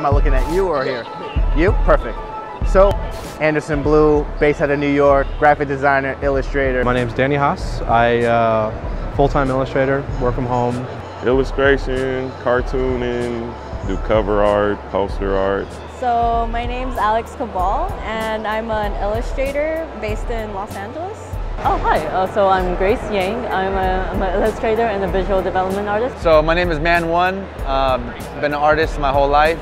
Am I looking at you or here? You? Perfect. So, Anderson Bluu, based out of New York, graphic designer, illustrator. My name's Danny Haas. I uh, full-time illustrator, work from home. Illustration, cartooning, do cover art, poster art. So my name's Alex Cabal and I'm an illustrator based in Los Angeles. Oh, hi. Uh, so I'm Grace Yang. I'm, a, I'm an illustrator and a visual development artist. So my name is Man One. Um, been an artist my whole life.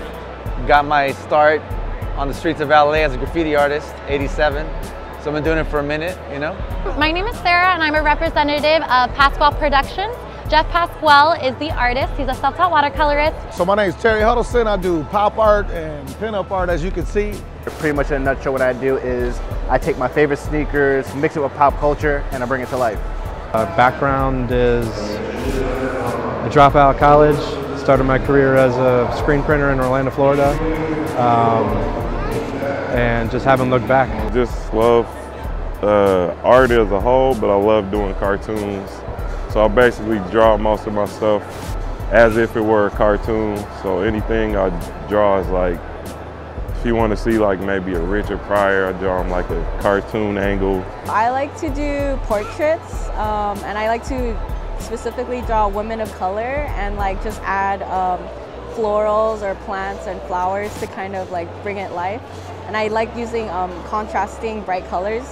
Got my start on the streets of LA as a graffiti artist, 87. So I've been doing it for a minute, you know. My name is Sara and I'm a representative of Pascual Productions. Geoff Pascual is the artist. He's a self-taught watercolorist. So my name is Terry Huddleston. I do pop art and pinup art, as you can see. Pretty much in a nutshell, what I do is I take my favorite sneakers, mix it with pop culture, and I bring it to life. Uh, background is I drop out of college, started my career as a screen printer in Orlando, Florida, um, and just haven't looked back. Just love uh, art as a whole, but I love doing cartoons. So I basically draw most of my stuff as if it were a cartoon. So anything I draw is like, if you want to see like maybe a Richard Pryor, I draw him like a cartoon angle. I like to do portraits um, and I like to specifically draw women of color and like just add um, florals or plants and flowers to kind of like bring it life. And I like using um, contrasting bright colors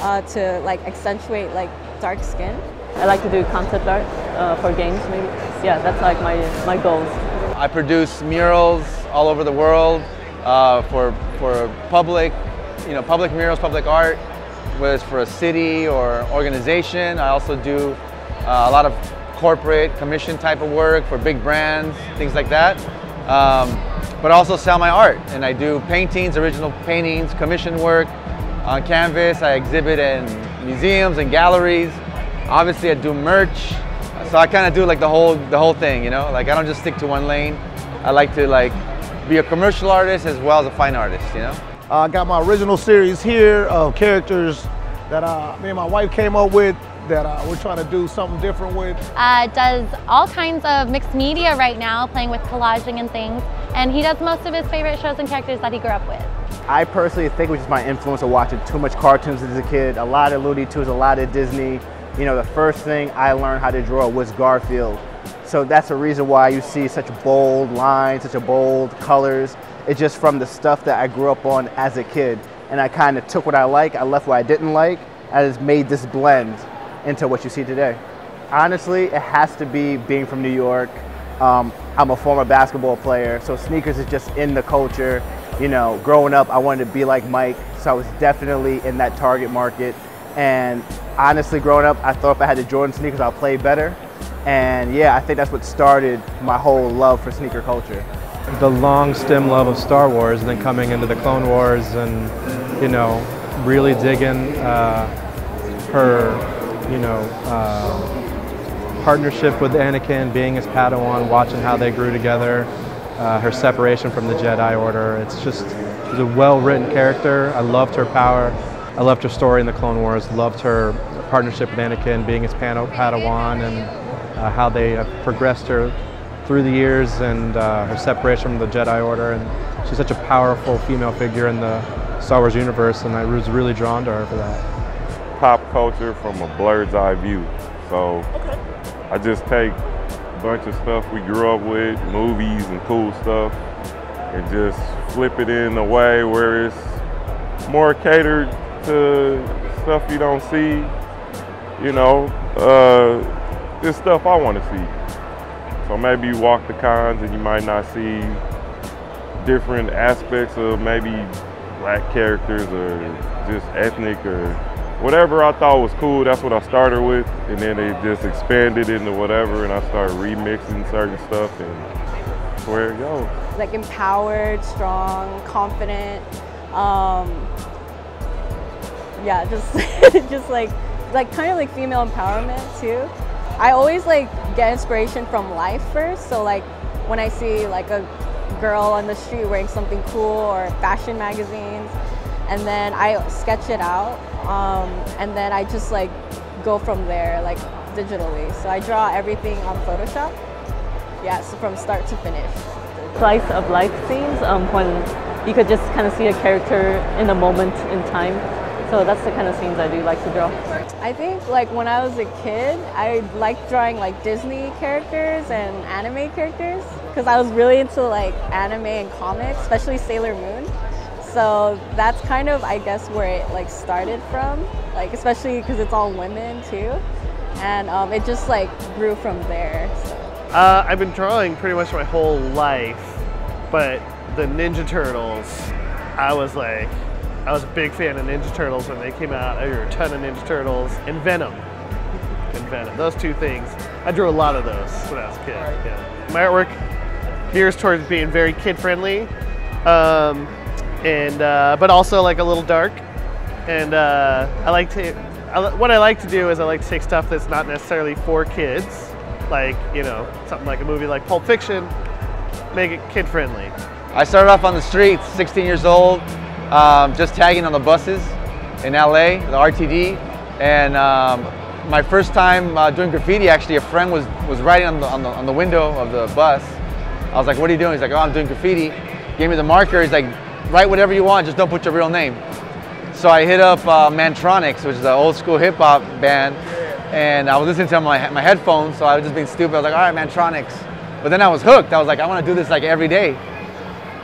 uh, to like accentuate like dark skin. I like to do concept art uh, for games maybe. Yeah, that's like my, my goals. I produce murals all over the world uh, for, for public, you know, public murals, public art, whether it's for a city or organization. I also do a lot of corporate commission type of work for big brands, things like that. Um, but also sell my art and I do paintings, original paintings, commission work on canvas. I exhibit in museums and galleries. Obviously I do merch. So I kind of do like the whole, the whole thing, you know? Like I don't just stick to one lane. I like to like be a commercial artist as well as a fine artist, you know? Uh, I got my original series here of characters that uh, me and my wife came up with that uh, we're trying to do something different with. Uh, does all kinds of mixed media right now, playing with collaging and things, and he does most of his favorite shows and characters that he grew up with. I personally think it was just my influence of watching too much cartoons as a kid, a lot of Looney Tunes, a lot of Disney. You know, the first thing I learned how to draw was Garfield. So that's the reason why you see such bold lines, such a bold colors. It's just from the stuff that I grew up on as a kid. And I kind of took what I like, I left what I didn't like, I just made this blend into what you see today. Honestly, it has to be being from New York. Um, I'm a former basketball player, so sneakers is just in the culture. You know, growing up, I wanted to be like Mike, so I was definitely in that target market. And honestly, growing up, I thought if I had the Jordan sneakers, I'll play better. And yeah, I think that's what started my whole love for sneaker culture. The long stem love of Star Wars, and then coming into the Clone Wars, and you know, really digging uh, her, you know, uh, partnership with Anakin, being his Padawan, watching how they grew together, uh, her separation from the Jedi Order. It's just, she's a well-written character. I loved her power. I loved her story in the Clone Wars. Loved her partnership with Anakin, being his Padawan, and uh, how they have progressed her through the years and uh, her separation from the Jedi Order. And she's such a powerful female figure in the Star Wars universe, and I was really drawn to her for that. Pop culture from a bird's eye view. So okay. I just take a bunch of stuff we grew up with, movies and cool stuff, and just flip it in a way where it's more catered to stuff you don't see. You know, uh, it's stuff I want to see. So maybe you walk the cons and you might not see different aspects of maybe black characters or just ethnic or whatever I thought was cool, that's what I started with. And then they just expanded into whatever and I started remixing certain stuff and where it goes. Like empowered, strong, confident. Um, yeah, just just like like kind of like female empowerment too. I always like get inspiration from life first. So like when I see like a girl on the street wearing something cool or fashion magazines, and then I sketch it out, um, and then I just like go from there like digitally. So I draw everything on Photoshop. yeah, so from start to finish. Slice of life scenes um, when you could just kind of see a character in a moment in time. So that's the kind of scenes I do like to draw. I think like when I was a kid, I liked drawing like Disney characters and anime characters because I was really into like anime and comics, especially Sailor Moon. So that's kind of I guess where it like started from, like especially because it's all women too, and um, it just like grew from there. So. Uh, I've been drawing pretty much my whole life, but the Ninja Turtles, I was like, I was a big fan of Ninja Turtles when they came out. I drew a ton of Ninja Turtles and Venom. And Venom. Those two things. I drew a lot of those when I was a kid. Yeah. My artwork gears towards being very kid friendly, um, and uh, but also like a little dark. And uh, I like to. I, what I like to do is I like to take stuff that's not necessarily for kids, like you know something like a movie like Pulp Fiction, make it kid friendly. I started off on the streets, 16 years old, um, just tagging on the buses in LA, the RTD. And um, my first time uh, doing graffiti, actually, a friend was, was writing on the, on, the, on the window of the bus. I was like, what are you doing? He's like, oh, I'm doing graffiti. Gave me the marker. He's like, write whatever you want, just don't put your real name. So I hit up uh, Mantronix, which is an old school hip hop band, and I was listening to my, my headphones, so I was just being stupid. I was like, all right, Mantronix. But then I was hooked. I was like, I want to do this like every day.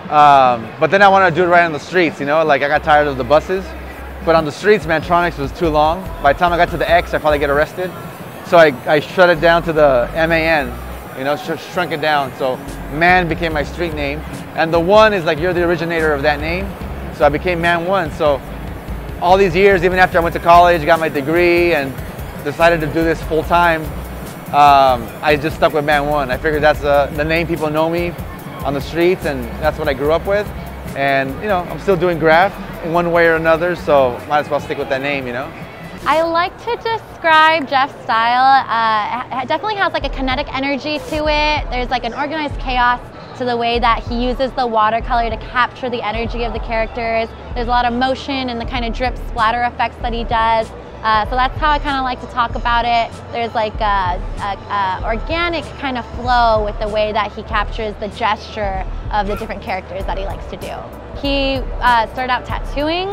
Um, but then I wanted to do it right on the streets, you know, like I got tired of the buses. But on the streets, Mantronix was too long. By the time I got to the X, I probably get arrested. So I, I shut it down to the MAN, you know, sh shrunk it down. So Man became my street name. And the one is like, you're the originator of that name. So I became Man One. So all these years, even after I went to college, got my degree, and decided to do this full time, um, I just stuck with Man One. I figured that's uh, the name people know me on the streets, and that's what I grew up with. And you know, I'm still doing graph in one way or another, so might as well stick with that name, you know. I like to describe Geoff's style. Uh, it definitely has like a kinetic energy to it. There's like an organized chaos to the way that he uses the watercolor to capture the energy of the characters. There's a lot of motion and the kind of drip splatter effects that he does. Uh, so that's how I kind of like to talk about it. There's like a, a, a, organic kind of flow with the way that he captures the gesture of the different characters that he likes to do. He uh, started out tattooing,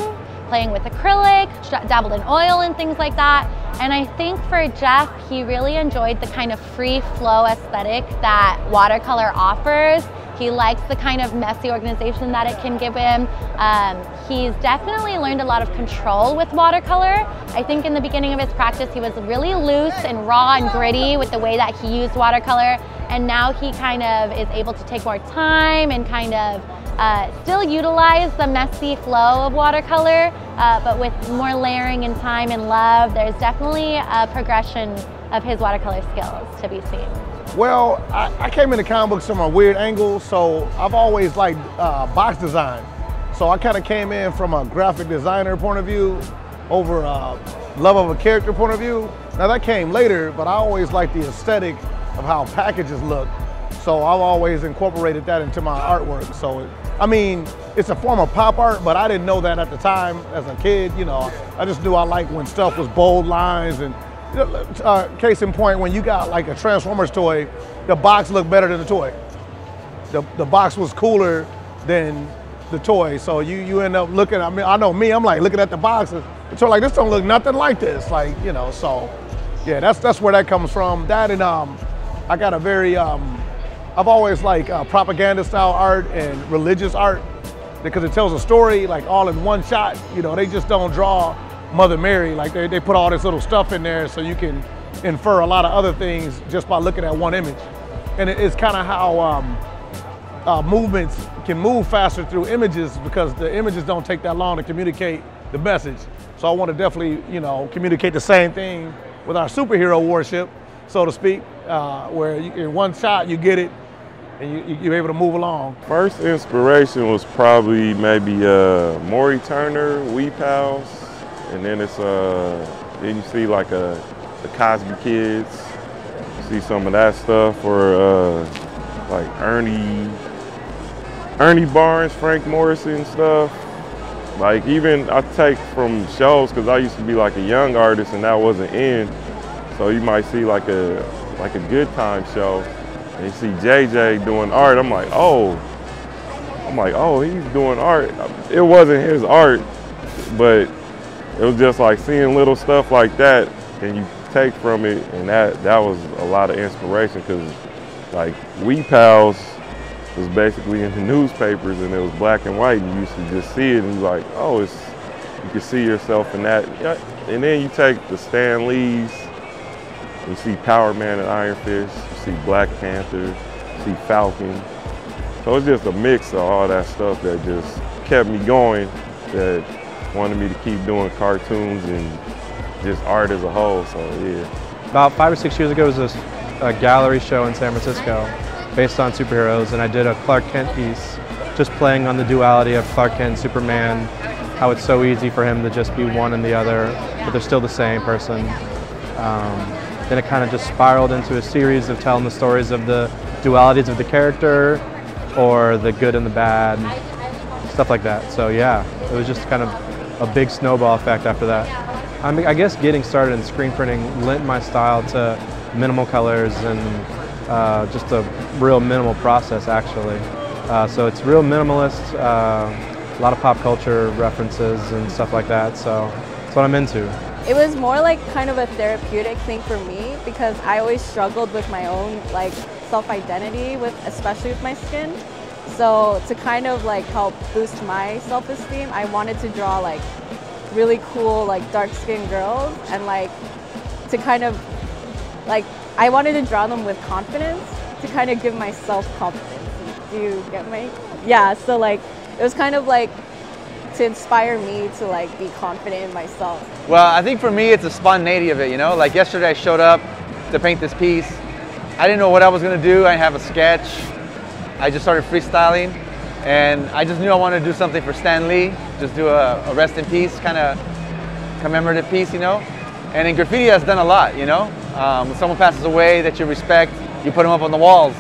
playing with acrylic, dabbled in oil and things like that. And I think for Geoff, he really enjoyed the kind of free flow aesthetic that watercolor offers. He likes the kind of messy organization that it can give him. Um, he's definitely learned a lot of control with watercolor. I think in the beginning of his practice, he was really loose and raw and gritty with the way that he used watercolor. And now he kind of is able to take more time and kind of uh, still utilize the messy flow of watercolor, uh, but with more layering and time and love, there's definitely a progression of his watercolor skills to be seen. Well, I, I came into comic books from a weird angle, so I've always liked uh, box design. So I kind of came in from a graphic designer point of view over a love of a character point of view. Now that came later, but I always liked the aesthetic of how packages look. So I've always incorporated that into my artwork. So, it, I mean, it's a form of pop art, but I didn't know that at the time as a kid. You know, I just knew I liked when stuff was bold lines and uh, case in point, when you got like a Transformers toy, the box looked better than the toy. The, the box was cooler than the toy. So you, you end up looking, I mean, I know me, I'm like looking at the box and so like, this don't look nothing like this. Like, you know, so yeah, that's, that's where that comes from. That and um, I got a very, um, I've always like uh, propaganda style art and religious art because it tells a story like all in one shot. You know, they just don't draw Mother Mary. Like they, they put all this little stuff in there so you can infer a lot of other things just by looking at one image. And it, it's kind of how um, uh, movements can move faster through images because the images don't take that long to communicate the message. So I want to definitely, you know, communicate the same thing with our superhero worship, so to speak, uh, where you, in one shot you get it and you, you're able to move along. First inspiration was probably maybe uh, Morrie Turner, Wee Pals, and then it's uh, then you see like a uh, the Cosby Kids, see some of that stuff, or uh, like Ernie, Ernie Barnes, Frank Morrison stuff. Like even I take from shows because I used to be like a young artist and that wasn't in. So you might see like a like a good time show and you see JJ doing art, I'm like, oh, I'm like, oh, he's doing art. It wasn't his art, but it was just like seeing little stuff like that, and you take from it, and that that was a lot of inspiration because, like, Wee Pals was basically in the newspapers, and it was black and white, and you used to just see it, and you're like, oh, it's you can see yourself in that, and then you take the Stan Lees. You see Power Man and Iron Fist, you see Black Panther, you see Falcon, so it's just a mix of all that stuff that just kept me going, that wanted me to keep doing cartoons and just art as a whole, so yeah. About five or six years ago, was a, a gallery show in San Francisco based on superheroes, and I did a Clark Kent piece, just playing on the duality of Clark Kent and Superman, how it's so easy for him to just be one and the other, but they're still the same person. Um, then it kind of just spiraled into a series of telling the stories of the dualities of the character, or the good and the bad, stuff like that. So yeah, it was just kind of a big snowball effect after that. I, mean, I guess getting started in screen printing lent my style to minimal colors and uh, just a real minimal process actually. Uh, so it's real minimalist, uh, a lot of pop culture references and stuff like that. So that's what I'm into. It was more like kind of a therapeutic thing for me because I always struggled with my own like self-identity with especially with my skin. So to kind of like help boost my self-esteem, I wanted to draw like really cool like dark skinned girls and like to kind of like I wanted to draw them with confidence to kind of give myself confidence. Do you get my yeah, so like it was kind of like to inspire me to like be confident in myself. Well, I think for me it's the spontaneity of it, you know? Like yesterday I showed up to paint this piece I didn't know what I was gonna do. I have a sketch. I just started freestyling and I just knew I wanted to do something for Stan Lee, just do a, a rest in peace kind of commemorative piece, you know? And in graffiti has done a lot, you know? Um, when someone passes away that you respect, you put them up on the walls.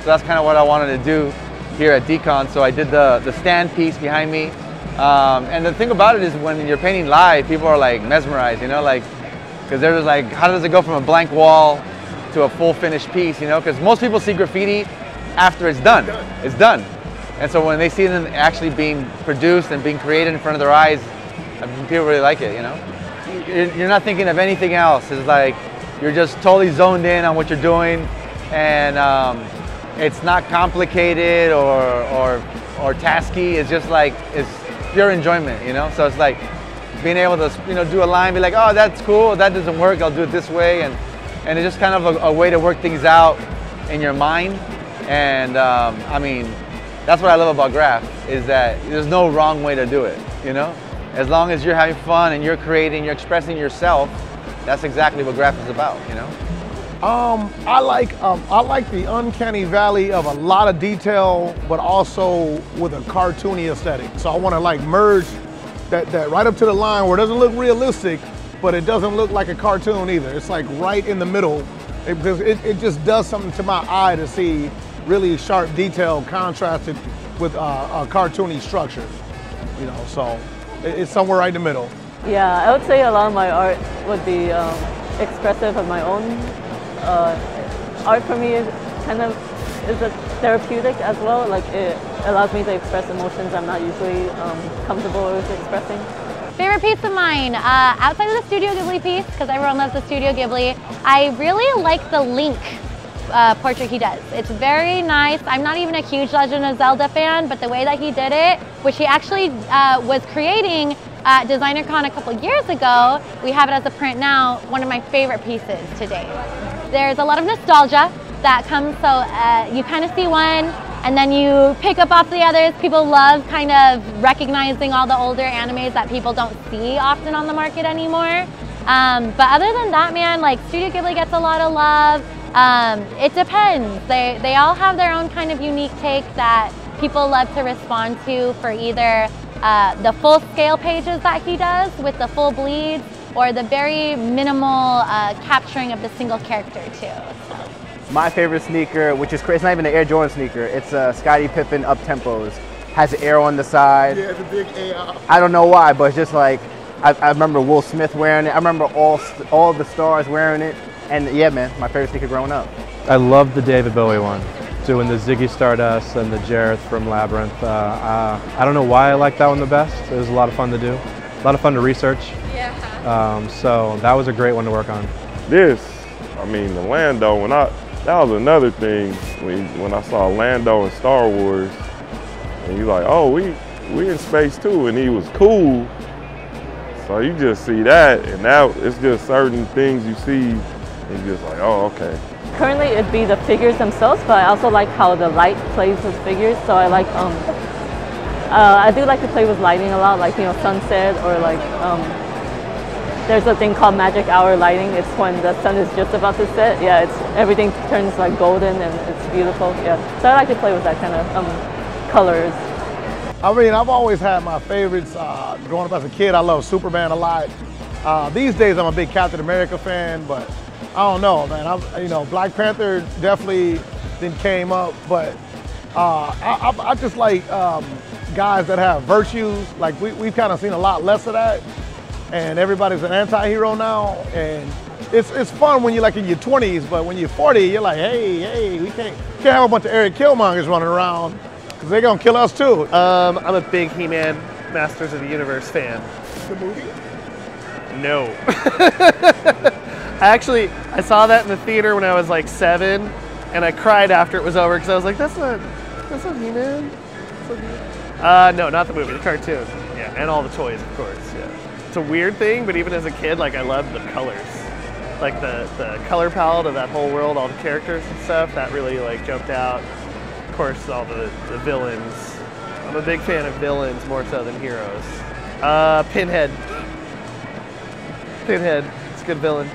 So that's kind of what I wanted to do here at DCon. So I did the, the Stan piece behind me. Um, and the thing about it is when you're painting live, people are like mesmerized, you know, like, because they're just like, how does it go from a blank wall to a full finished piece, you know, because most people see graffiti after it's done. It's done. And so when they see them actually being produced and being created in front of their eyes, people really like it, you know. You're not thinking of anything else. It's like you're just totally zoned in on what you're doing, and um, it's not complicated or, or or tasky. It's just like it's pure enjoyment, you know. So it's like being able to you know do a line, be like, oh, that's cool. That doesn't work. I'll do it this way, and and it's just kind of a, a way to work things out in your mind. And um, I mean, that's what I love about graph is that there's no wrong way to do it. You know, as long as you're having fun and you're creating, you're expressing yourself. That's exactly what graph is about. You know. Um, I like um, I like the uncanny valley of a lot of detail, but also with a cartoony aesthetic. So I want to like merge that, that right up to the line where it doesn't look realistic, but it doesn't look like a cartoon either. It's like right in the middle because it, it, just does something to my eye to see really sharp detail contrasted with uh, a cartoony structure. You know, so it's somewhere right in the middle. Yeah, I would say a lot of my art would be um, expressive of my own. Uh, art for me is kind of is a therapeutic as well. Like it allows me to express emotions I'm not usually um, comfortable with expressing. Favorite piece of mine, uh, outside of the Studio Ghibli piece, because everyone loves the Studio Ghibli, I really like the Link uh, portrait he does. It's very nice. I'm not even a huge Legend of Zelda fan, but the way that he did it, which he actually uh, was creating at DesignerCon a couple years ago, we have it as a print now, one of my favorite pieces today. There's a lot of nostalgia that comes, so uh, you kind of see one, and then you pick up off the others. People love kind of recognizing all the older animes that people don't see often on the market anymore. Um, but other than that, man, like Studio Ghibli gets a lot of love. Um, it depends. They, they all have their own kind of unique take that people love to respond to for either uh, the full scale pages that he does with the full bleeds or the very minimal uh, capturing of the single character too. My favorite sneaker, which is it's not even an Air Jordan sneaker, it's a Scottie Pippen up tempos. Has an arrow on the side. Yeah, the big AR. I don't know why, but it's just like I, I remember Will Smith wearing it. I remember all all the stars wearing it. And yeah, man, my favorite sneaker growing up. I love the David Bowie one, doing the Ziggy Stardust and the Jareth from Labyrinth. Uh, uh, I don't know why I like that one the best. It was a lot of fun to do, a lot of fun to research. Yeah. Um, so that was a great one to work on. This, I mean, the Lando, when I, that was another thing when, when I saw Lando in Star Wars, and you like, oh, we, we in space too, and he was cool. So you just see that, and now it's just certain things you see, and you're just like, oh, okay. Currently, it'd be the figures themselves, but I also like how the light plays with figures. So I like, um, uh, I do like to play with lighting a lot, like you know, sunset or like, um, there's a thing called magic hour lighting. It's when the sun is just about to set. Yeah, it's everything turns like golden and it's beautiful. Yeah, so I like to play with that kind of um, colors. I mean, I've always had my favorites. Uh, growing up as a kid, I love Superman a lot. Uh, these days, I'm a big Captain America fan, but I don't know, man. I'm, you know, Black Panther definitely then came up, but uh, I, I, I, just like um, guys that have virtues. Like we, we've kind of seen a lot less of that, and everybody's an anti-hero now. And it's it's fun when you're like in your 20s, but when you're 40, you're like, hey, hey, we can't can't have a bunch of Eric Killmongers running around because they're gonna kill us too. Um, I'm a big He-Man, Masters of the Universe fan. The movie? No. I actually, I saw that in the theater when I was like seven, and I cried after it was over because I was like, "That's not, that's not He-Man." Uh, no, not the movie, the cartoon. Yeah, and all the toys, of course. Yeah, it's a weird thing, but even as a kid, like I loved the colors, like the the color palette of that whole world, all the characters and stuff. That really like jumped out. Of course, all the the villains. I'm a big fan of villains more so than heroes. Uh, Pinhead. Pinhead. It's a good villain.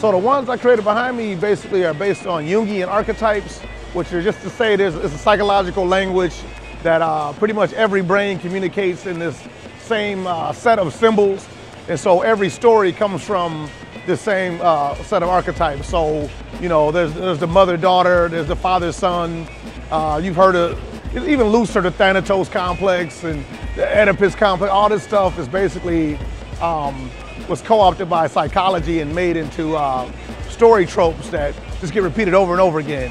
So the ones I created behind me basically are based on Jungian archetypes, which are just to say there's it's a psychological language that uh, pretty much every brain communicates in this same uh, set of symbols. And so every story comes from the same uh, set of archetypes. So, you know, there's, there's the mother-daughter, there's the father-son. Uh, you've heard of, even looser, the Thanatos complex and the Oedipus complex. All this stuff is basically um, was co-opted by psychology and made into uh, story tropes that just get repeated over and over again.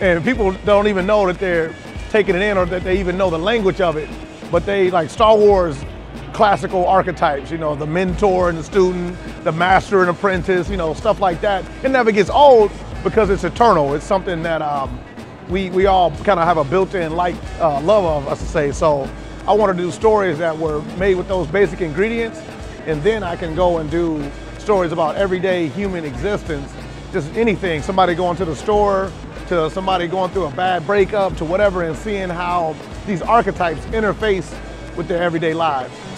And people don't even know that they're taking it in or that they even know the language of it. But they, like Star Wars classical archetypes, you know, the mentor and the student, the master and apprentice, you know, stuff like that. It never gets old because it's eternal. It's something that um, we, we all kind of have a built-in like uh, love of, us to say. So I want to do stories that were made with those basic ingredients and then I can go and do stories about everyday human existence, just anything, somebody going to the store, to somebody going through a bad breakup, to whatever, and seeing how these archetypes interface with their everyday lives.